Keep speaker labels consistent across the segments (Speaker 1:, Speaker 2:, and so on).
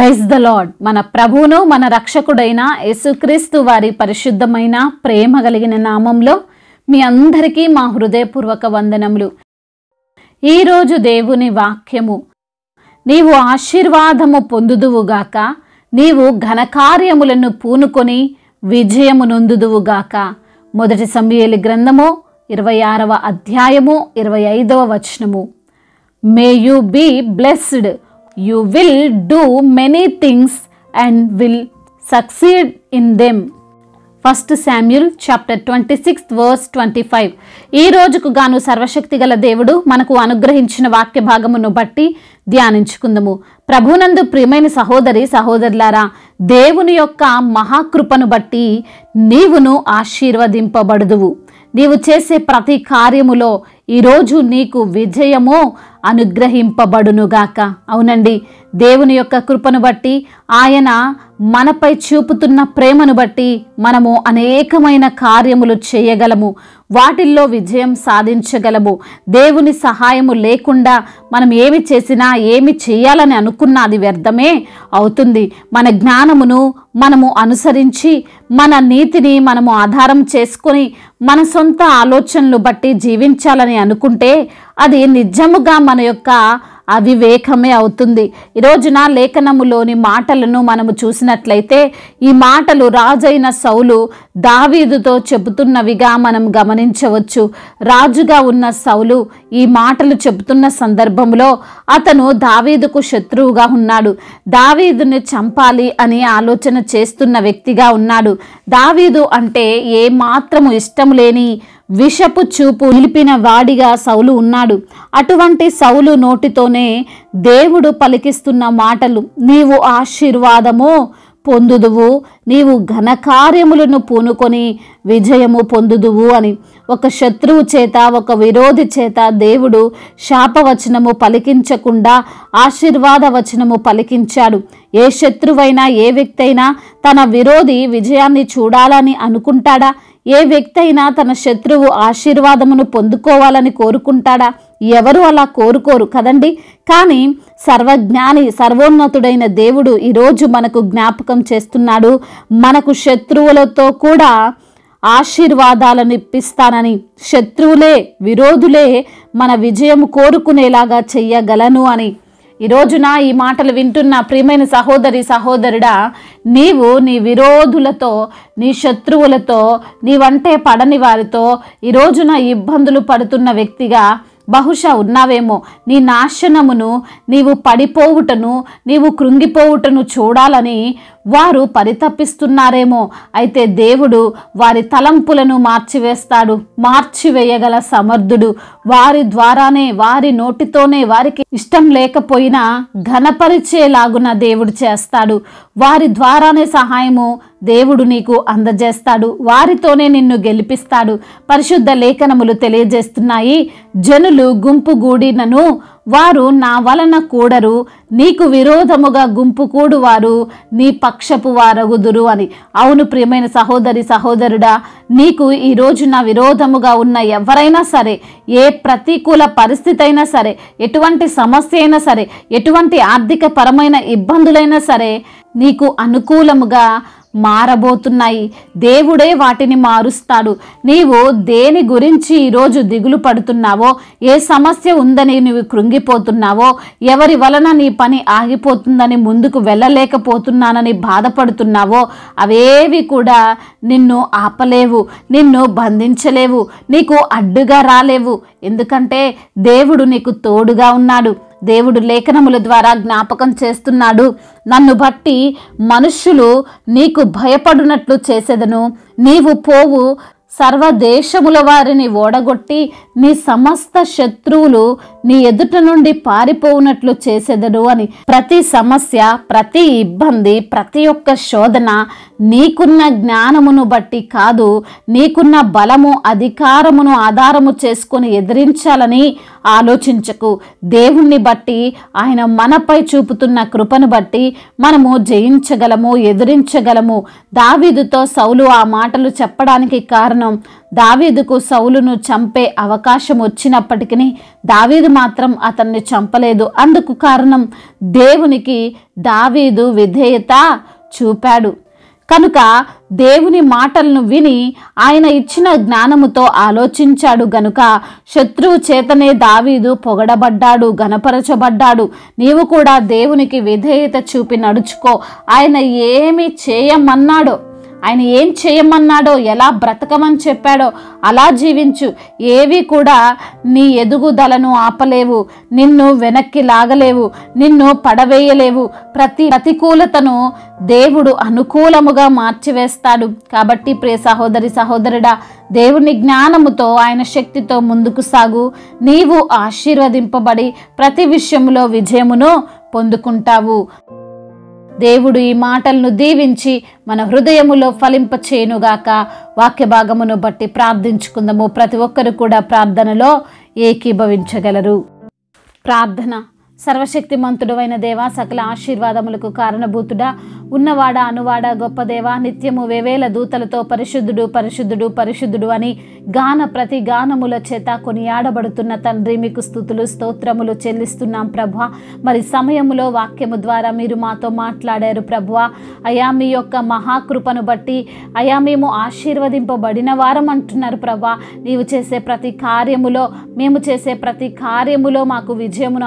Speaker 1: Praise the lord మన ప్రభువును మన రక్షకుడైన యేసుక్రీస్తు వారి పరిశుద్ధమైన ప్రేమ కలిగిన నామంలో మీ అందరికీ మా హృదయపూర్వక వందనములు. ఈరోజు దేవుని వాక్యము. నీవు ఆశీర్వాదము పొందుదువుగాక నీవు ఘనకార్యములను పూనుకొని విజయము నొందుదువుగాక మొదటి సమయలి గ్రంథము ఇరవై ఆరవ అధ్యాయము ఇరవై ఐదవ వచనము. May you be blessed you will do many things and will succeed in them first Samuel chapter twenty six verse twenty five ఈ రోజుకు గాను సర్వశక్తి గల దేవుడు మనకు అనుగ్రహించిన వాక్య భాగమును బట్టి ధ్యానించుకుందాము. ప్రభునందు ప్రియమైన సహోదరి సహోదరులారా దేవుని యొక్క మహాకృపను బట్టి నీవును ఆశీర్వదింపబడుదువు. నీవు చేసే ప్రతి కార్యములో ఈరోజు నీకు విజయము అనుగ్రహింపబడునుగాక. అవునండి. దేవుని యొక్క కృపను బట్టి ఆయన మనపై చూపుతున్న ప్రేమను బట్టి మనము అనేకమైన కార్యములు చేయగలము. వాటిల్లో విజయం సాధించగలము. దేవుని సహాయము లేకుండా మనం ఏమి చేసినా ఏమి చేయాలని అనుకున్నా అది వ్యర్థమే అవుతుంది. మన జ్ఞానమును మనము అనుసరించి మన నీతిని మనము ఆధారం చేసుకొని మన సొంత ఆలోచనలు బట్టి జీవించాలని అనుకుంటే అది నిజముగా మన యొక్క అవివేకమే అవుతుంది. ఈ రోజున లేఖనములోని మాటలను మనము చూసినట్లయితే ఈ మాటలు రాజైన సౌలు దావీదుతో చెబుతున్నవిగా మనం గమనించవచ్చు. రాజుగా ఉన్న సౌలు ఈ మాటలు చెబుతున్న సందర్భంలో అతను దావీదుకు శత్రువుగా ఉన్నాడు. దావీదుని చంపాలి అని ఆలోచన చేస్తున్న వ్యక్తిగా ఉన్నాడు. దావీదు అంటే ఏ మాత్రము ఇష్టం లేని విషపు చూపు నిలిపిన వాడిగా సౌలు ఉన్నాడు. అటువంటి సౌలు నోటితోనే దేవుడు పలికిస్తున్న మాటలు నీవు ఆశీర్వాదము పొందుదువు నీవు ఘనకార్యములను పూనుకొని విజయము పొందుదువు అని. ఒక శత్రువు చేత ఒక విరోధి చేత దేవుడు శాపవచనము పలికించకుండా ఆశీర్వాద వచనము పలికించాడు. ఏ శత్రువైనా ఏ వ్యక్తి అయినా తన విరోధి విజయాన్ని చూడాలని అనుకుంటాడా? ఏ వ్యక్తి అయినా తన శత్రువు ఆశీర్వాదమును పొందుకోవాలని కోరుకుంటాడా? ఎవరు అలా కోరుకోరు కదండి? కానీ సర్వజ్ఞాని సర్వోన్నతుడైన దేవుడు ఈరోజు మనకు జ్ఞాపకం చేస్తున్నాడు. మనకు శత్రువులతో కూడా ఆశీర్వాదాలను ఇప్పిస్తానని. శత్రువులే విరోధులే మన విజయం కోరుకునేలాగా చెయ్యగలను అని. ఈ రోజున ఈ మాటలు వింటున్న ప్రియమైన సహోదరి సహోదరుడా నీవు నీ విరోధులతో నీ శత్రువులతో నీవంటే పడని వారితో ఈ రోజున ఇబ్బందులు పడుతున్న వ్యక్తిగా బహుశా ఉన్నావేమో. నీ నాశనమును నీవు పడిపోవుటను నీవు కృంగిపోవుటను చూడాలని వారు పరితపిస్తున్నారేమో. అయితే దేవుడు వారి తలంపులను మార్చివేస్తాడు. మార్చివేయగల సమర్థుడు వారి ద్వారానే వారి నోటితోనే వారికి ఇష్టం లేకపోయినా ఘనపరిచేలాగున దేవుడు చేస్తాడు. వారి ద్వారానే సహాయము దేవుడు నీకు అందజేస్తాడు. వారితోనే నిన్ను గెలిపిస్తాడు. పరిశుద్ధ లేఖనములు తెలియజేస్తున్నాయి. జనులు గుంపు గూడినను వారు నా వలన కూడరు నీకు విరోధముగా గుంపు కూడువారు నీ పక్షపు వారగుదురు అని. అవును ప్రియమైన సహోదరి సహోదరుడా నీకు ఈ రోజు నా విరోధముగా ఉన్న ఎవరైనా సరే ఏ ప్రతికూల పరిస్థితి అయినా సరే ఎటువంటి సమస్య అయినా సరే ఎటువంటి ఆర్థిక పరమైన ఇబ్బందులైనా సరే నీకు అనుకూలముగా మారబోతున్నాయి. దేవుడే వాటిని మారుస్తాడు. నీవు దేని గురించి ఈరోజు దిగులు పడుతున్నావో ఏ సమస్య ఉందని నువ్వు కృంగిపోతున్నావో ఎవరి వలన నీ పని ఆగిపోతుందని ముందుకు వెళ్ళలేకపోతున్నానని బాధపడుతున్నావో అవేవి కూడా నిన్ను ఆపలేవు నిన్ను బంధించలేవు నీకు అడ్డుగా రాలేవు. ఎందుకంటే దేవుడు నీకు తోడుగా ఉన్నాడు. దేవుడు లేఖనముల ద్వారా జ్ఞాపకం చేస్తున్నాడు. నన్ను బట్టి మనుష్యులు నీకు భయపడునట్లు చేసేదను. నీవు పోవు. సర్వదేశముల వారిని ఓడగొట్టి నీ సమస్త శత్రువులు నీ ఎదుట నుండి పారిపోవునట్లు చేసేదను అని ప్రతి సమస్య ప్రతి ఇబ్బంది ప్రతి ఒక్క శోధన నీకున్న జ్ఞానమును బట్టి కాదు నీకున్న బలము అధికారమును ఆధారము చేసుకొని ఎదిరించాలని ఆలోచించకు. దేవుణ్ణి బట్టి ఆయన మనపై చూపుతున్న కృపను బట్టి మనము జయించగలము ఎదిరించగలము. దావీదుతో సౌలు ఆ మాటలు చెప్పడానికి కారణం దావీదుకు సౌలును చంపే అవకాశం వచ్చినప్పటికీ దావీదు మాత్రం అతన్ని చంపలేదు. అందుకు కారణం దేవునికి దావీదు విధేయత చూపాడు. కనుక దేవుని మాటలను విని ఆయన ఇచ్చిన జ్ఞానముతో ఆలోచించాడు గనుక శత్రువు చేతనే దావీదు పొగడబడ్డాడు గనపరచబడ్డాడు నీవు కూడా దేవునికి విధేయత చూపి నడుచుకో. ఆయన ఏమి చేయమన్నాడో ఆయన ఏం చేయమన్నాడో ఎలా బ్రతకమని చెప్పాడో అలా జీవించు. ఏవి కూడా నీ ఎదుగుదలను ఆపలేవు. నిన్ను వెనక్కి లాగలేవు. నిన్ను పడవేయలేవు. ప్రతి ప్రతికూలతను దేవుడు అనుకూలముగా మార్చివేస్తాడు. కాబట్టి ప్రియ సహోదరి సహోదరుడా దేవుని జ్ఞానముతో ఆయన శక్తితో ముందుకు సాగు. నీవు ఆశీర్వదింపబడి ప్రతి విషయంలో విజయమును పొందుకుంటావు. దేవుడు ఈ మాటలను దీవించి మన హృదయములో ఫలింపచేయునుగాక. వాక్య భాగమును బట్టి ప్రార్థించుకుందాము. ప్రతి ఒక్కరు కూడా ప్రార్థనలో ఏకీభవించగలరు. ప్రార్థన. సర్వశక్తిమంతుడైన దేవా సకల ఆశీర్వాదములకు కారణభూతుడా. ఉన్నవాడ అనువాడ గొప్ప దేవా నిత్యము వేవేల దూతలతో పరిశుద్ధుడు పరిశుద్ధుడు పరిశుద్ధుడు అని గాన ప్రతి గానముల చేత కొనియాడబడుతున్న తండ్రి మీకు స్థుతులు స్తోత్రములు చెల్లిస్తున్నాం ప్రభా మరి సమయములో వాక్యము ద్వారా మీరు మాతో మాట్లాడారు ప్రభువా. అయా మీ యొక్క మహాకృపను బట్టి అయా మేము ఆశీర్వదింపబడిన వారం అంటున్నారు ప్రభా నీవు చేసే ప్రతి కార్యములో మేము చేసే ప్రతి కార్యములో మాకు విజయమును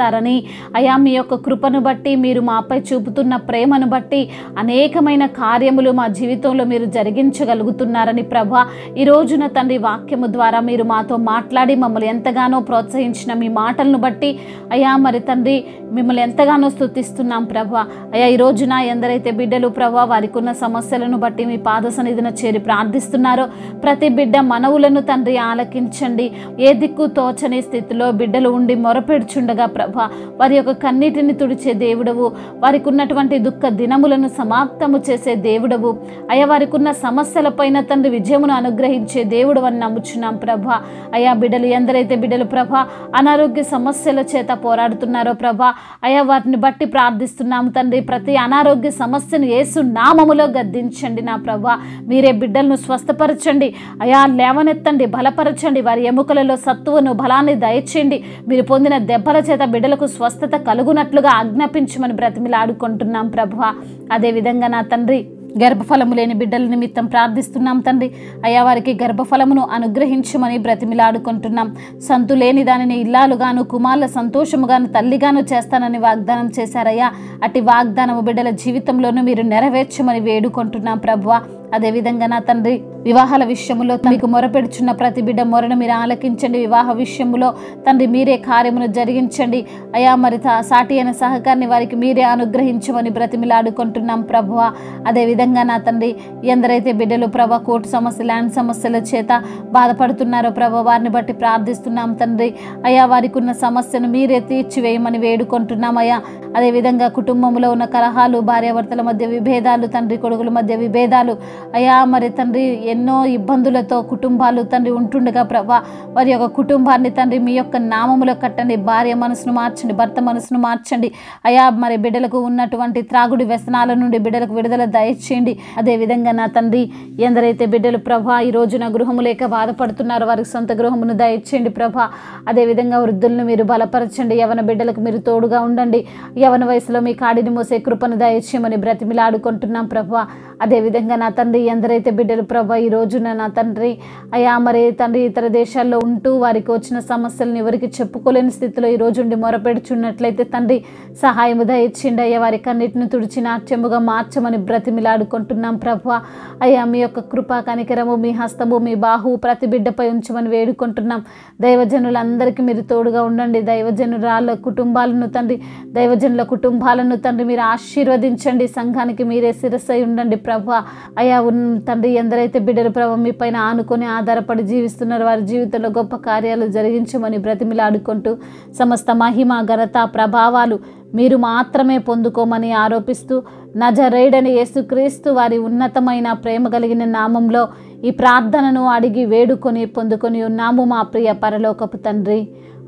Speaker 1: అనుగ్రహిస్తారని అయా మీ యొక్క కృపను బట్టి మీరు మాపై చూపుతున్న ప్రేమను బట్టి అనేకమైన కార్యములు మా జీవితంలో మీరు జరిగించగలుగుతున్నారని ప్రభా. ఈ రోజున తండ్రి వాక్యము ద్వారా మీరు మాతో మాట్లాడి మమ్మల్ని ఎంతగానో ప్రోత్సహించిన మీ మాటలను బట్టి అయా మరి తండ్రి మిమ్మల్ని ఎంతగానో స్థుతిస్తున్నాం ప్రభా. అయా ఈ రోజున ఎందరైతే బిడ్డలు ప్రభా వారికి ఉన్న సమస్యలను బట్టి మీ పాద సన్నిధిన చేరి ప్రార్థిస్తున్నారో ప్రతి బిడ్డ మనవులను తండ్రి ఆలకించండి. ఏ దిక్కు తోచని స్థితిలో బిడ్డలు ఉండి మొరపెడుచుండగా ప్రభా వారి యొక్క కన్నీటిని తుడిచే దేవుడవు. వారికి ఉన్నటువంటి దుఃఖ దినములను సమాప్తము చేసే దేవుడవు. అయా వారికి ఉన్న సమస్యలపైన తండ్రి విజయమును అనుగ్రహించే దేవుడు అని నమ్ముచున్నాం ప్రభా. అయా బిడ్డలు ఎందరైతే బిడ్డలు ప్రభా అనారోగ్య సమస్యల చేత పోరాడుతున్నారో ప్రభా. అయా వాటిని బట్టి ప్రార్థిస్తున్నాము తండ్రి. ప్రతి అనారోగ్య సమస్యను ఏసు నామములో గద్దించండి నా ప్రభ. మీరే బిడ్డలను స్వస్థపరచండి. అయా లేవనెత్తండి బలపరచండి. వారి ఎముకలలో సత్తువును బలాన్ని దయచేయండి. మీరు పొందిన దెబ్బల చేత బిడ్డలకు స్వస్థత కలుగునట్లుగా ఆజ్ఞాపించమని బ్రతిమిలాడుకుంటున్నాం ప్రభా అదేవిధంగా నా తండ్రి గర్భఫలము లేని బిడ్డల నిమిత్తం ప్రార్థిస్తున్నాం తండ్రి. అయ్యా వారికి గర్భఫలమును అనుగ్రహించమని బ్రతిమిలాడుకుంటున్నాం. సంతు లేని దానిని ఇల్లాలుగాను కుమార్ల సంతోషముగాను తల్లిగాను చేస్తానని వాగ్దానం చేశారయ్యా. అటు వాగ్దానము బిడ్డల జీవితంలోనూ మీరు నెరవేర్చమని వేడుకుంటున్నాం ప్రభువా. అదేవిధంగా నా తండ్రి వివాహాల విషయంలో మీకు మొరపెడుచున్న ప్రతి బిడ్డ మొరను మీరు ఆలకించండి. వివాహ విషయంలో తండ్రి మీరే కార్యమును జరిగించండి. అయా మరి తా- సాటి అయిన సహకారాన్ని వారికి మీరే అనుగ్రహించమని బ్రతిమిలాడుకుంటున్నాం ప్రభువ. అదేవిధంగా నా తండ్రి ఎందరైతే బిడ్డలు ప్రభ కోర్టు సమస్య ల్యాండ్ సమస్యల చేత బాధపడుతున్నారో ప్రభ వారిని బట్టి ప్రార్థిస్తున్నాం తండ్రి. అయా వారికి ఉన్న సమస్యను మీరే తీర్చివేయమని వేడుకుంటున్నాం అయ్యా. అదేవిధంగా కుటుంబంలో ఉన్న కలహాలు భార్యాభర్తల మధ్య విభేదాలు తండ్రి కొడుకుల మధ్య విభేదాలు అయా మరి తండ్రి ఎన్నో ఇబ్బందులతో కుటుంబాలు తండ్రి ఉంటుండగా ప్రభా వారి యొక్క కుటుంబాన్ని తండ్రి మీ యొక్క నామములో కట్టండి. భార్య మనసును మార్చండి భర్త మనసును మార్చండి. అయా మరి బిడ్డలకు ఉన్నటువంటి త్రాగుడి వ్యసనాల నుండి బిడ్డలకు విడుదల దయచేయండి. అదేవిధంగా నా తండ్రి ఎందరైతే బిడ్డలు ప్రభా ఈ రోజున గృహము లేక బాధపడుతున్నారో వారికి సొంత గృహమును దయచేయండి ప్రభా. అదేవిధంగా వృద్ధులను మీరు బలపరచండి. యవన బిడ్డలకు మీరు తోడుగా ఉండండి. యవన వయసులో మీ కాడిని మోసే కృపను దయచేయమని బ్రతిమిలాడుకుంటున్నాం ప్రభా. అదేవిధంగా నా తండ్రి ఎందరైతే బిడ్డలు ప్రభా ఈ రోజున నా తండ్రి అయా మరి తండ్రి ఇతర దేశాల్లో ఉంటూ వారికి వచ్చిన సమస్యలను ఎవరికి చెప్పుకోలేని స్థితిలో ఈ రోజు ఉండి మొరపెడుచున్నట్లయితే తండ్రి సహాయము దయచేయండి. అయ్యా వారి కన్నిటిని తుడిచి నాట్యముగా మార్చమని బ్రతిమిలాడుకుంటున్నాం ప్రభా. అయ్యా మీ యొక్క కృపా కనికరము మీ హస్తము మీ బాహు ప్రతి బిడ్డపై ఉంచమని వేడుకుంటున్నాం. దైవజనులందరికీ మీరు తోడుగా ఉండండి. దైవజనురాళ్ళ కుటుంబాలను తండ్రి దైవజనుల కుటుంబాలను తండ్రి మీరు ఆశీర్వదించండి. సంఘానికి మీరే శిరస్సై ఉండండి ప్రభా. అయ్యా ఉన్ తండ్రి ఎందరైతే బిడ్డలు ప్రభావం మీ పైన ఆనుకొని ఆధారపడి జీవిస్తున్నారు వారి జీవితంలో గొప్ప కార్యాలు జరిగించమని బ్రతిమిలాడుకుంటూ సమస్త మహిమ ఘనత ప్రభావాలు మీరు మాత్రమే పొందుకోమని ఆరోపిస్తూ నజరేడని యేసుక్రీస్తు వారి ఉన్నతమైన ప్రేమ కలిగిన నామంలో ఈ ప్రార్థనను అడిగి వేడుకొని పొందుకొని ఉన్నాము మా ప్రియ పరలోకపు తండ్రి.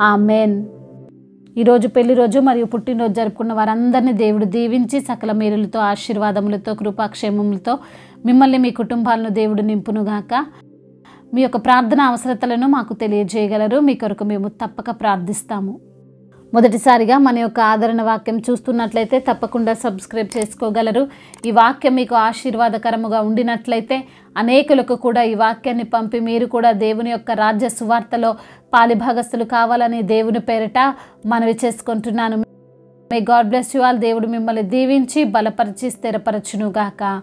Speaker 1: ఆ మేన్ ఈరోజు పెళ్ళి రోజు మరియు పుట్టినరోజు జరుపుకున్న వారందరినీ దేవుడు దీవించి సకల మేరులతో ఆశీర్వాదములతో కృపాక్షేమములతో మిమ్మల్ని మీ కుటుంబాలను దేవుడు నింపునుగాక. మీ యొక్క ప్రార్థన అవసరతలను మాకు తెలియజేయగలరు. మీ కొరకు మేము తప్పక ప్రార్థిస్తాము. మొదటిసారిగా మన యొక్క ఆదరణ వాక్యం చూస్తున్నట్లయితే తప్పకుండా సబ్స్క్రైబ్ చేసుకోగలరు. ఈ వాక్యం మీకు ఆశీర్వాదకరముగా ఉండినట్లయితే అనేకులకు కూడా ఈ వాక్యాన్ని పంపి మీరు కూడా దేవుని యొక్క రాజ్య సువార్తలో పాలిభాగస్తులు కావాలని దేవుని పేరిట మనవి చేసుకుంటున్నాను. May God bless you all దేవుడు మిమ్మల్ని దీవించి బలపరిచి స్థిరపరచునుగాక.